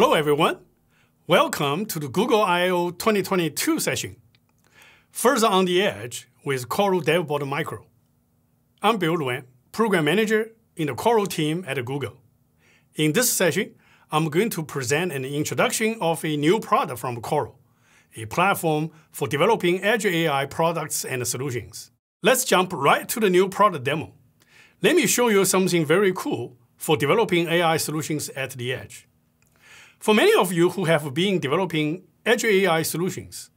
Hello, everyone. Welcome to the Google I/O 2022 session. Further on the edge with Coral DevBoard Micro. I'm Bill Luan, Program Manager in the Coral team at Google. In this session, I'm going to present an introduction of a new product from Coral, a platform for developing edge AI products and solutions. Let's jump right to the new product demo. Let me show you something very cool for developing AI solutions at the edge. For many of you who have been developing edge AI solutions,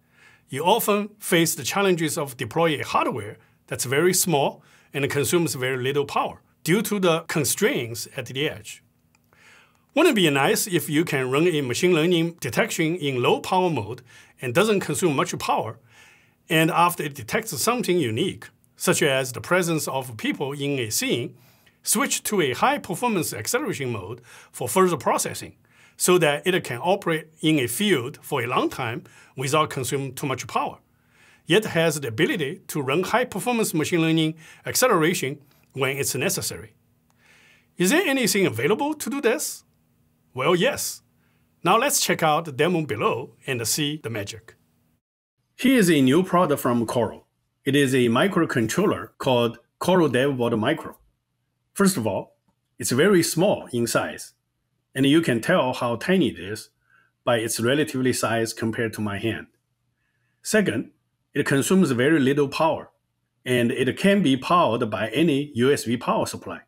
you often face the challenges of deploying hardware that's very small and consumes very little power due to the constraints at the edge. Wouldn't it be nice if you can run a machine learning detection in low power mode and doesn't consume much power, and after it detects something unique, such as the presence of people in a scene, switch to a high performance acceleration mode for further processing so that it can operate in a field for a long time without consuming too much power, yet has the ability to run high-performance machine learning acceleration when it's necessary. Is there anything available to do this? Well, yes. Now let's check out the demo below and see the magic. Here is a new product from Coral. It is a microcontroller called Coral DevBoard Micro. First of all, it's very small in size and you can tell how tiny it is by its relatively size compared to my hand. Second, it consumes very little power, and it can be powered by any USB power supply.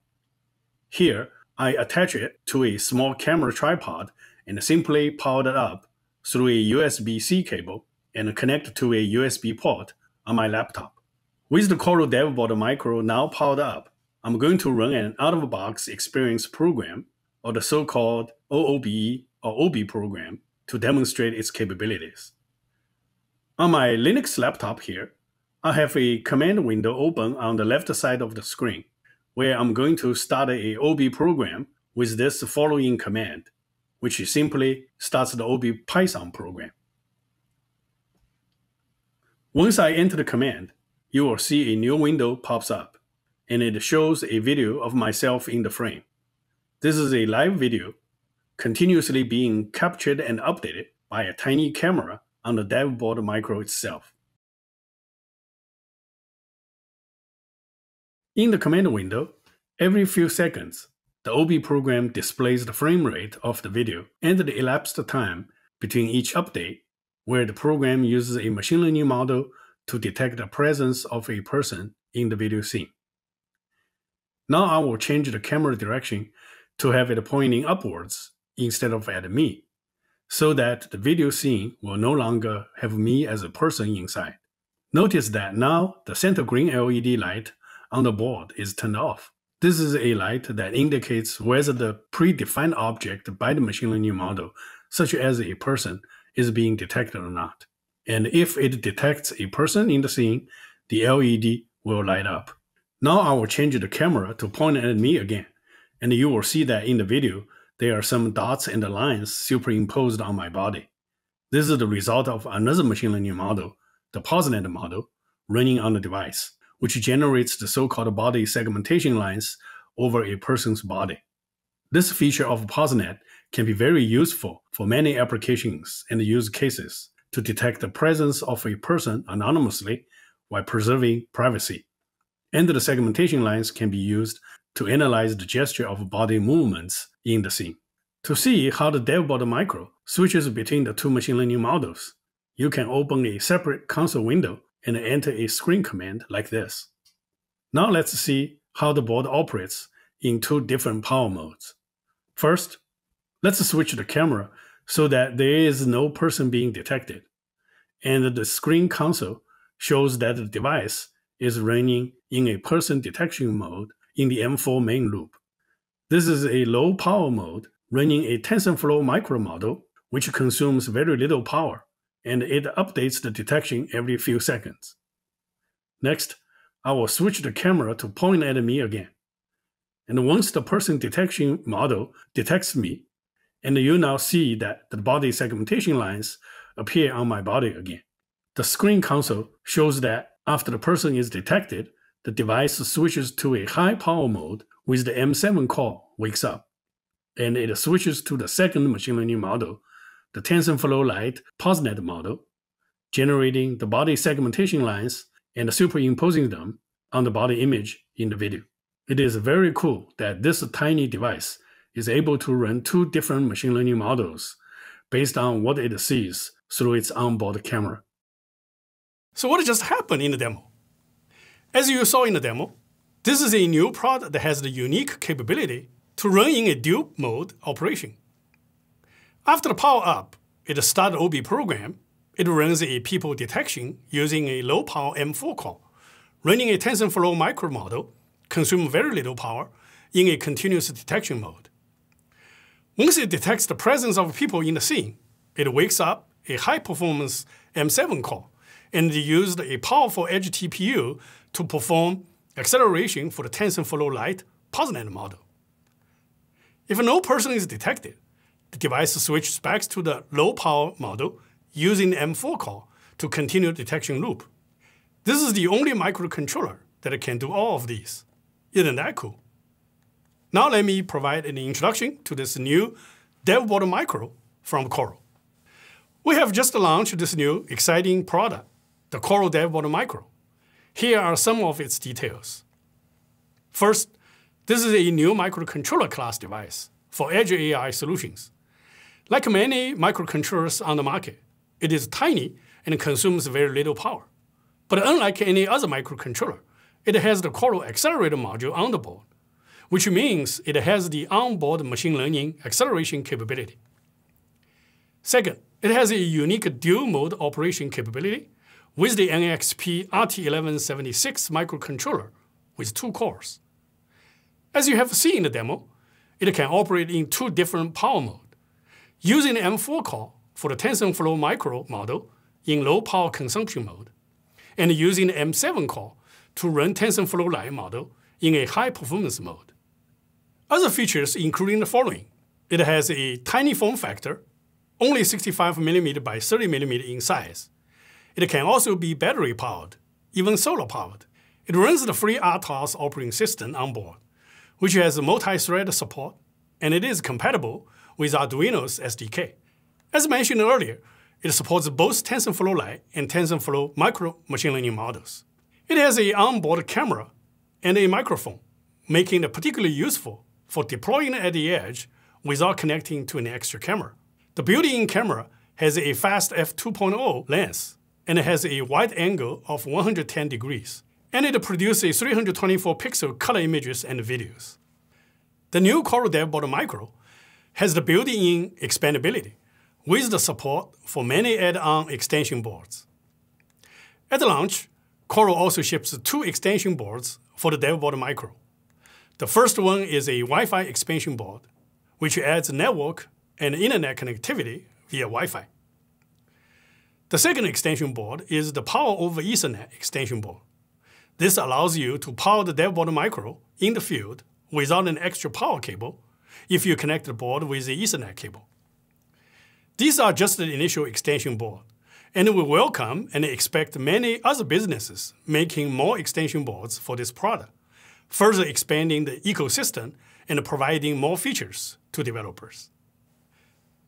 Here, I attach it to a small camera tripod and simply power it up through a USB-C cable and connect to a USB port on my laptop. With the Coral DevBoard Micro now powered up, I'm going to run an out-of-box experience program or the so-called OOBE or OB program to demonstrate its capabilities. On my Linux laptop here, I have a command window open on the left side of the screen, where I'm going to start a OB program with this following command, which simply starts the OB Python program. Once I enter the command, you will see a new window pops up, and it shows a video of myself in the frame. This is a live video continuously being captured and updated by a tiny camera on the DevBoard Micro itself. In the command window, every few seconds, the OB program displays the frame rate of the video and the elapsed time between each update, where the program uses a machine learning model to detect the presence of a person in the video scene. Now I will change the camera direction to have it pointing upwards instead of at me, so that the video scene will no longer have me as a person inside. Notice that now the center green LED light on the board is turned off. This is a light that indicates whether the predefined object by the machine learning model, such as a person, is being detected or not. And if it detects a person in the scene, the LED will light up. Now I will change the camera to point at me again. And you will see that in the video, there are some dots and lines superimposed on my body. This is the result of another machine learning model, the PoseNet model, running on the device, which generates the so-called body segmentation lines over a person's body. This feature of PoseNet can be very useful for many applications and use cases to detect the presence of a person anonymously while preserving privacy. And the segmentation lines can be used to analyze the gesture of body movements in the scene. To see how the DevBoard Micro switches between the two machine learning models, you can open a separate console window and enter a screen command like this. Now let's see how the board operates in two different power modes. First, let's switch the camera so that there is no person being detected, and the screen console shows that the device is running in a person detection mode in the M4 main loop. This is a low power mode running a TensorFlow micro model, which consumes very little power, and it updates the detection every few seconds. Next, I will switch the camera to point at me again. And once the person detection model detects me, and you now see that the body segmentation lines appear on my body again. The screen console shows that after the person is detected, the device switches to a high power mode with the M7 core wakes up. and it switches to the second machine learning model, the TensorFlow Lite PoseNet model, generating the body segmentation lines and superimposing them on the body image in the video. It is very cool that this tiny device is able to run two different machine learning models based on what it sees through its onboard camera. So, what just happened in the demo? As you saw in the demo, this is a new product that has the unique capability to run in a dual mode operation. After the power up, it starts OB program. It runs a people detection using a low power M4 core, running a TensorFlow micro model, consume very little power in a continuous detection mode. Once it detects the presence of people in the scene, it wakes up a high performance M7 core and used a powerful edge TPU to perform acceleration for the TensorFlow Lite PoseNet model. If no person is detected, the device switches back to the low power model using the M4 core to continue detection loop. This is the only microcontroller that can do all of these. Isn't that cool? Now let me provide an introduction to this new DevBoard Micro from Coral. We have just launched this new exciting product, the Coral DevBoard Micro. Here are some of its details. First, this is a new microcontroller class device for edge AI solutions. Like many microcontrollers on the market, it is tiny and consumes very little power. But unlike any other microcontroller, it has the Coral accelerator module on the board, which means it has the onboard machine learning acceleration capability. Second, it has a unique dual mode operation capability with the NXP RT1176 microcontroller with two cores. As you have seen in the demo, it can operate in two different power modes. Using the M4 core for the TensorFlow micro model in low power consumption mode, and using the M7 core to run TensorFlow Lite model in a high performance mode. Other features including the following. It has a tiny form factor, only 65 mm by 30 mm in size. It can also be battery powered, even solar powered. It runs the free FreeRTOS operating system on board which has multi-thread support, and it is compatible with Arduino's SDK. As mentioned earlier, it supports both TensorFlow Lite and TensorFlow micro machine learning models. It has a onboard camera and a microphone, making it particularly useful for deploying at the edge without connecting to an extra camera. The built-in camera has a fast f2.0 lens and it has a wide angle of 110 degrees and it produces 324 pixel color images and videos. The new Coral DevBoard Micro has the built-in expandability with the support for many add-on extension boards. At the launch, Coral also ships two extension boards for the DevBoard Micro. The first one is a Wi-Fi expansion board, which adds network and internet connectivity via Wi-Fi. The second extension board is the Power over Ethernet extension board. This allows you to power the DevBoard Micro in the field without an extra power cable if you connect the board with the Ethernet cable. These are just the initial extension board, and we welcome and expect many other businesses making more extension boards for this product, further expanding the ecosystem and providing more features to developers.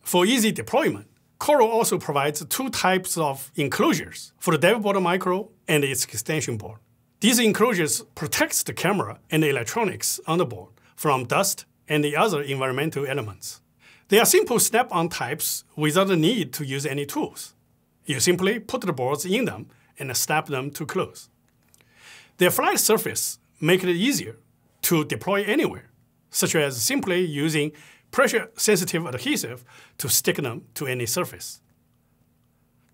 For easy deployment, Coral also provides two types of enclosures for the DevBoard Micro and its extension board. These enclosures protects the camera and the electronics on the board from dust and the other environmental elements. They are simple snap-on types without the need to use any tools. You simply put the boards in them and snap them to close. Their flat surface makes it easier to deploy anywhere, such as simply using pressure-sensitive adhesive to stick them to any surface.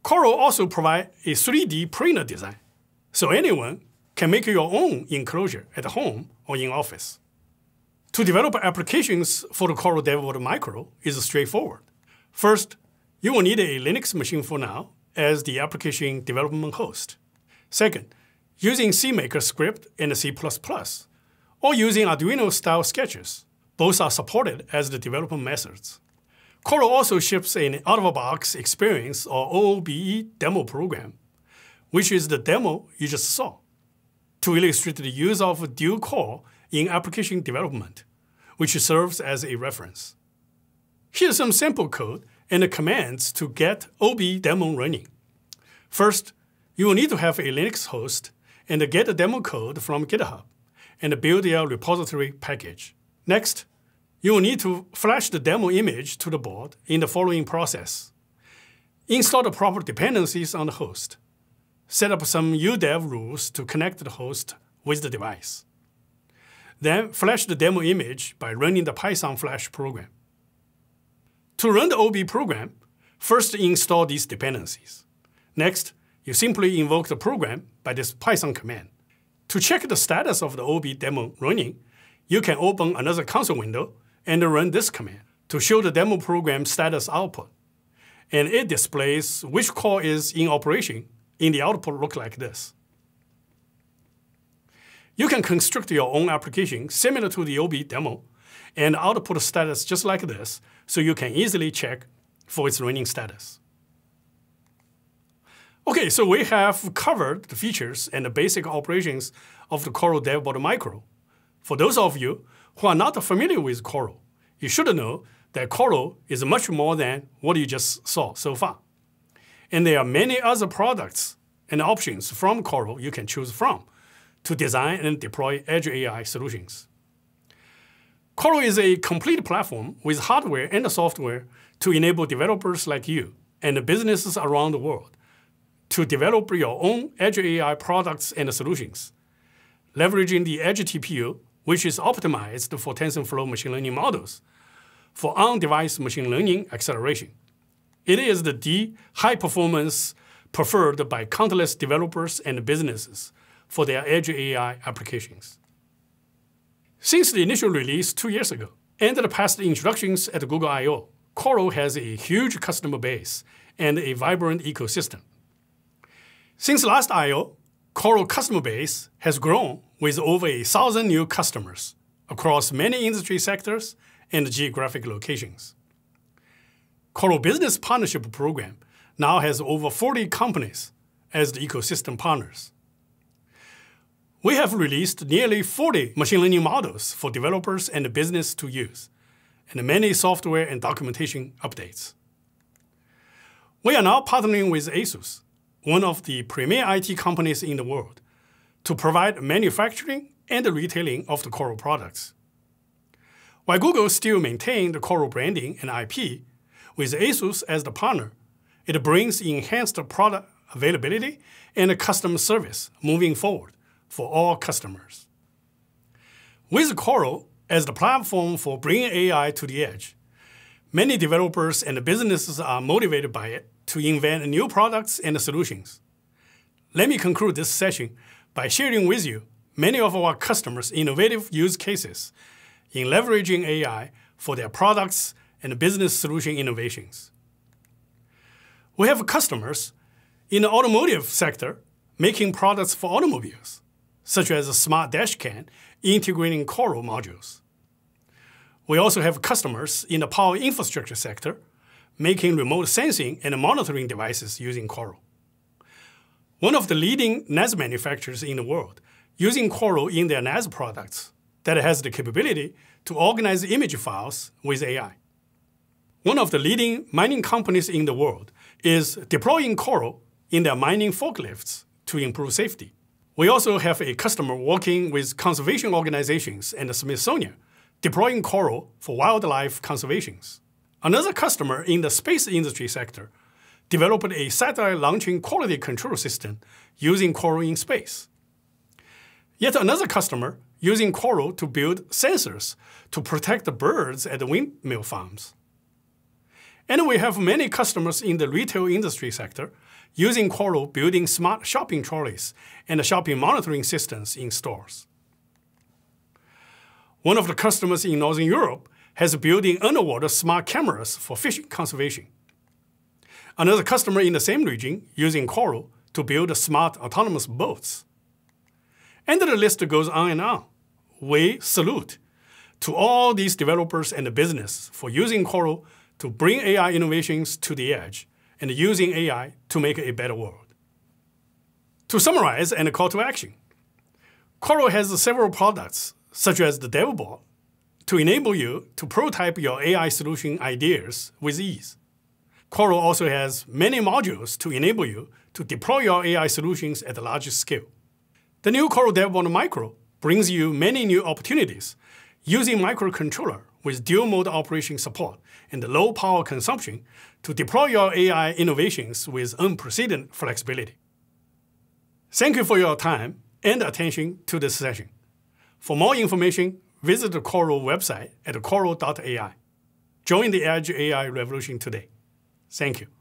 Coral also provides a 3D printer design, so anyone can make your own enclosure at home or in office. To develop applications for the Coral DevBoard Micro is straightforward. First, you will need a Linux machine for now as the application development host. Second, using CMaker script and C++, or using Arduino-style sketches. Both are supported as the development methods. Coral also ships an out-of-box experience or OOBE demo program, which is the demo you just saw to illustrate the use of dual core in application development, which serves as a reference. Here's some sample code and the commands to get OB demo running. First, you will need to have a Linux host and get the demo code from GitHub and build your repository package. Next, you will need to flash the demo image to the board in the following process. Install the proper dependencies on the host. Set up some UDEV rules to connect the host with the device. Then flash the demo image by running the Python flash program. To run the OB program, first install these dependencies. Next, you simply invoke the program by this Python command. To check the status of the OB demo running, you can open another console window and run this command to show the demo program status output. And it displays which core is in operation in the output look like this. You can construct your own application similar to the OB demo and output status just like this so you can easily check for its running status. Okay, so we have covered the features and the basic operations of the Coral DevBoard Micro. For those of you who are not familiar with Coral, you should know that Coral is much more than what you just saw so far. And there are many other products and options from Coral you can choose from to design and deploy Edge AI solutions. Coral is a complete platform with hardware and software to enable developers like you and businesses around the world to develop your own Edge AI products and solutions, leveraging the Edge TPU, which is optimized for TensorFlow machine learning models for on-device machine learning acceleration. It is the D high performance preferred by countless developers and businesses for their Edge AI applications. Since the initial release two years ago and the past introductions at Google I.O., Coral has a huge customer base and a vibrant ecosystem. Since last I.O., Coral customer base has grown with over a thousand new customers across many industry sectors and geographic locations. Coral Business Partnership Program now has over 40 companies as the ecosystem partners. We have released nearly 40 machine learning models for developers and business to use, and many software and documentation updates. We are now partnering with ASUS, one of the premier IT companies in the world, to provide manufacturing and the retailing of the Coral products. While Google still maintains the Coral branding and IP, with ASUS as the partner, it brings enhanced product availability and customer service moving forward for all customers. With Coral as the platform for bringing AI to the edge, many developers and businesses are motivated by it to invent new products and solutions. Let me conclude this session by sharing with you many of our customers' innovative use cases in leveraging AI for their products and business solution innovations. We have customers in the automotive sector making products for automobiles such as a smart dash dashcam integrating Coral modules. We also have customers in the power infrastructure sector making remote sensing and monitoring devices using Coral. One of the leading NAS manufacturers in the world using Coral in their NAS products that has the capability to organize image files with AI. One of the leading mining companies in the world is deploying Coral in their mining forklifts to improve safety. We also have a customer working with conservation organizations and the Smithsonian, deploying Coral for wildlife conservations. Another customer in the space industry sector developed a satellite launching quality control system using Coral in space. Yet another customer using Coral to build sensors to protect the birds at the windmill farms. And we have many customers in the retail industry sector using Coral building smart shopping trolleys and shopping monitoring systems in stores. One of the customers in Northern Europe has building underwater smart cameras for fishing conservation. Another customer in the same region using Coral to build smart autonomous boats. And the list goes on and on. We salute to all these developers and the business for using Coral to bring AI innovations to the edge and using AI to make a better world. To summarize and call to action, Coral has several products, such as the DevBoard, to enable you to prototype your AI solution ideas with ease. Coral also has many modules to enable you to deploy your AI solutions at a larger scale. The new Coral DevBoard Micro brings you many new opportunities using microcontroller with dual mode operation support and low power consumption to deploy your AI innovations with unprecedented flexibility. Thank you for your time and attention to this session. For more information, visit the Coral website at coral.ai. Join the Edge AI revolution today. Thank you.